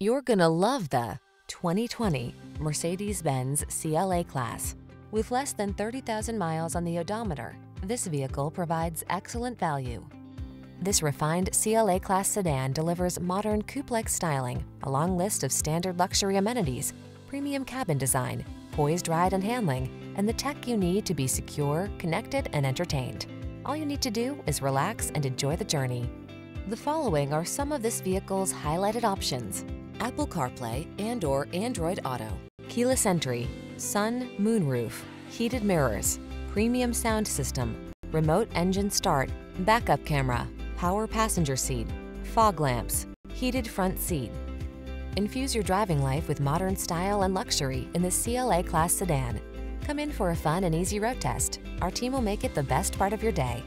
You're gonna love the 2020 Mercedes-Benz CLA Class. With less than 30,000 miles on the odometer, this vehicle provides excellent value. This refined CLA Class sedan delivers modern coupe-like styling, a long list of standard luxury amenities, premium cabin design, poised ride and handling, and the tech you need to be secure, connected, and entertained. All you need to do is relax and enjoy the journey. The following are some of this vehicle's highlighted options. Apple CarPlay and or Android Auto, keyless entry, sun, moonroof, heated mirrors, premium sound system, remote engine start, backup camera, power passenger seat, fog lamps, heated front seat. Infuse your driving life with modern style and luxury in the CLA Class sedan. Come in for a fun and easy road test. Our team will make it the best part of your day.